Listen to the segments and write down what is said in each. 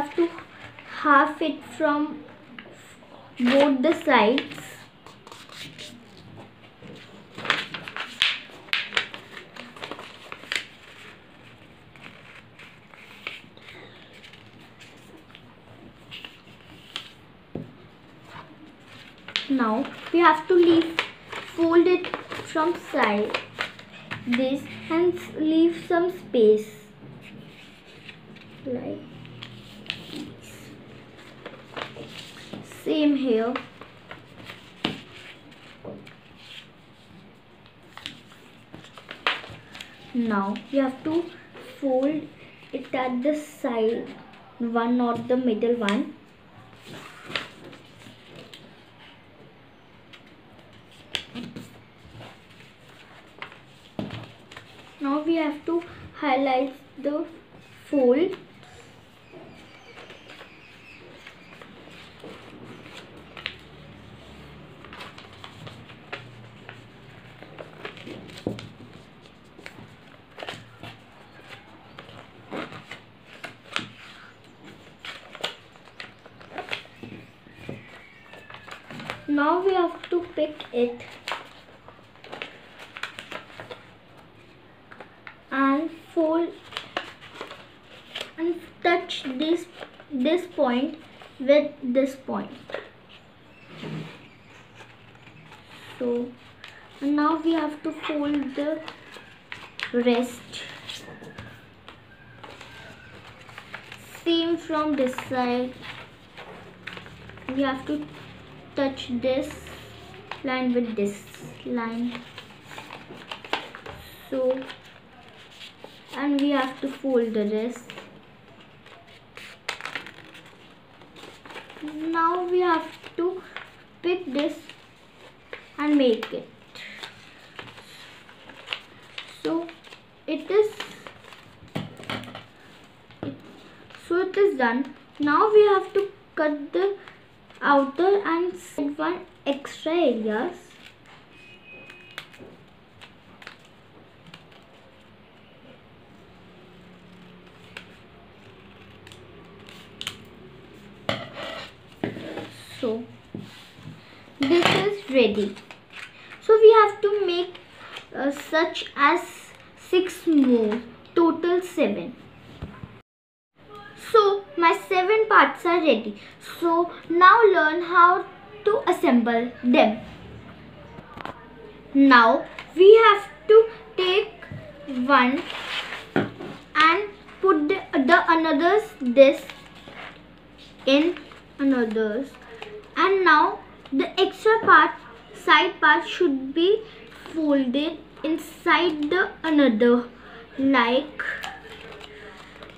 have to half it from both the sides. Now we have to leave fold it from side this and leave some space like same here now you have to fold it at the side one not the middle one. Now we have to highlight the fold now we have to pick it. And fold and touch this this point with this point. So now we have to fold the rest. Same from this side. We have to touch this line with this line. So and we have to fold the rest. Now we have to pick this and make it. So it is so it is done. Now we have to cut the outer and one extra areas. So this is ready. So we have to make uh, such as six more total seven. So my seven parts are ready. So now learn how to assemble them. Now we have to take one and put the, the another's this in another's. And now the extra part side part should be folded inside the another like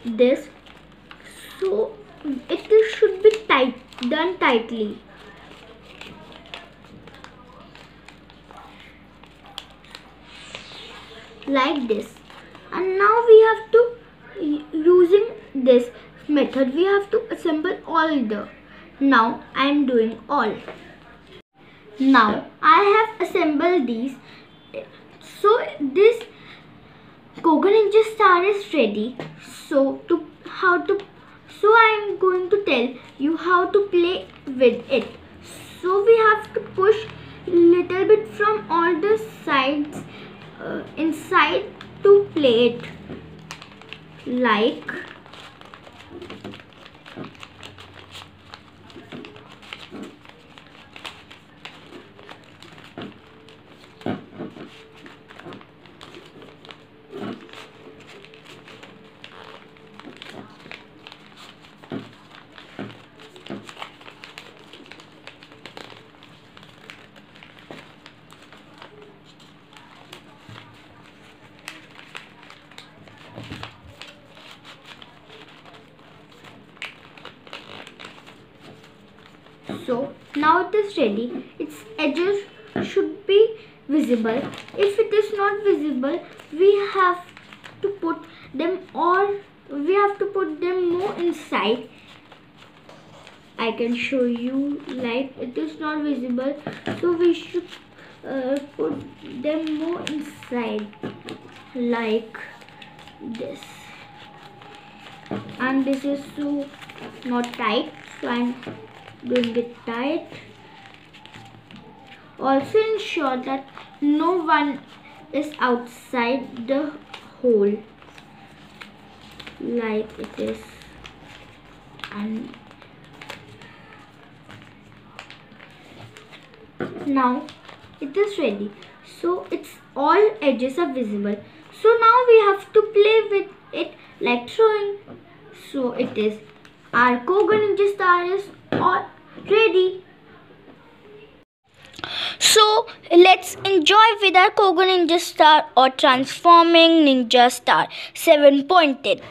this so it should be tight done tightly. Like this. And now we have to using this method we have to assemble all the now I am doing all. Now I have assembled these. So this Coco Ninja Star is ready. So to how to so I am going to tell you how to play with it. So we have to push little bit from all the sides uh, inside to play it. Like so now it is ready. Its edges should be visible. If it is not visible we have to put them or we have to put them more inside. I can show you like it is not visible. So we should uh, put them more inside like this. And this is so not tight. So I'm doing it tight. Also ensure that no one is outside the hole like it is and now it is ready. So its all edges are visible. So now we have to play with it like throwing. So it is. Our Koga Ninja Star is all ready So let's enjoy with our Koga Ninja Star or Transforming Ninja Star 7 pointed.